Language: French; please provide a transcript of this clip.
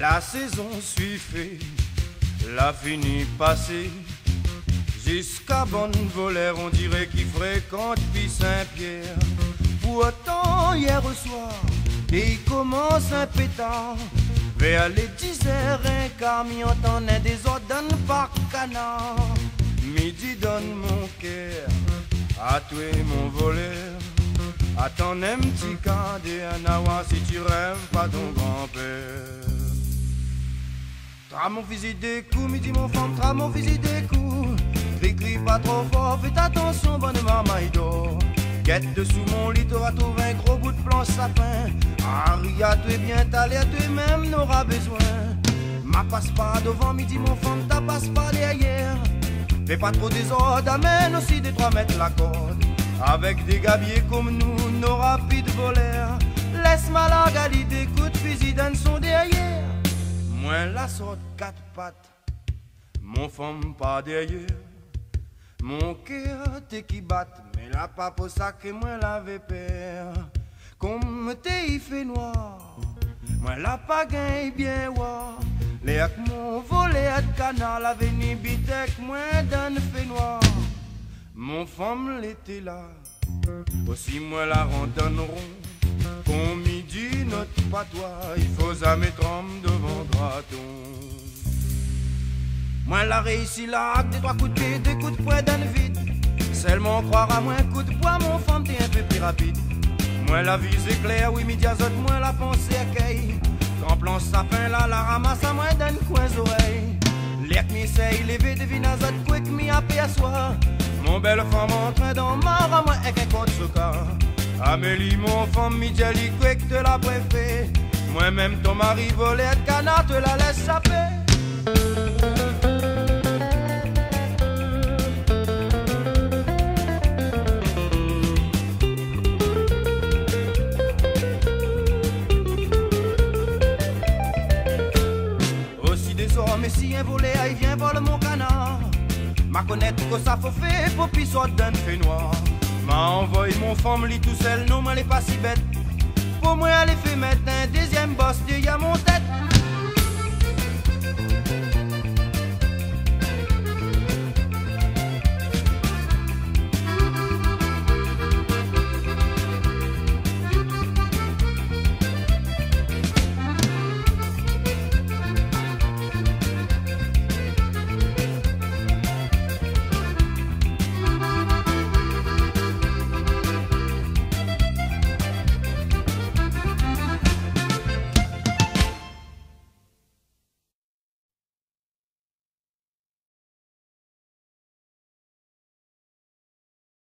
La saison suit fait, la fini passée. Jusqu'à bonne voleur, on dirait qu'il fréquente puis Saint-Pierre. Pourtant, hier soir, il commence un pétard. Vers les 10 heures, un camion t'en est des ordonnes par canard. Midi donne mon cœur à toi mon voleur. Attends un petit un awa si tu rêves pas ton grand-père. Tra mon des coups, midi mon femme, tra mon des coups. Crie pas trop fort, faites attention, bonne maman, Quête dessous mon lit, t'auras trouvé un gros bout de planche sapin. Harry, à toi bien t'aller, à toi-même n'aura besoin. Ma passe pas devant midi, mon femme, ta passe pas derrière. Fais pas trop désordre, amène aussi des trois mètres la corde. Avec des gabiers comme nous, nos La sorte quatre pattes, mon femme pas derrière. Mon cœur t'es qui bat, mais la pour ça que moi l'avais peur. Comme t'es fait noir, moi la pas bien wa. Les ak mon volet à canal, la veni bitek, moi dans fait noir. Mon femme l'était là, aussi moi la randonneront. Qu'on midi notre patois, il faut jamais tremble devant. Moi la réussi là, des trois coups de pied, des coups de poing dans le vide. Seulement croire à moi, coup de poing, mon femme t'es un peu plus rapide. Moi la visée claire, oui, midi azote, moi la pensée accueille. Quand plan sapin là, la ramasse à moi dans le coin oreilles. L'air qui m'essaye, levé devine azote, quick, mi à à soi. Mon belle femme en train d'en marre à moi avec un code cas? Amélie, mon femme, midi, quick, te la préfère. Moi-même, ton mari volé de canard, te la laisse saper. Si un volet il vient voler mon canard. Ma connaître que ça faut faire pour pis d'un fait noir. M'a envoyé mon femme lit tout seul, non, mais elle est pas si bête. Pour moi, elle fait mettre un deuxième boss, de à mon tête.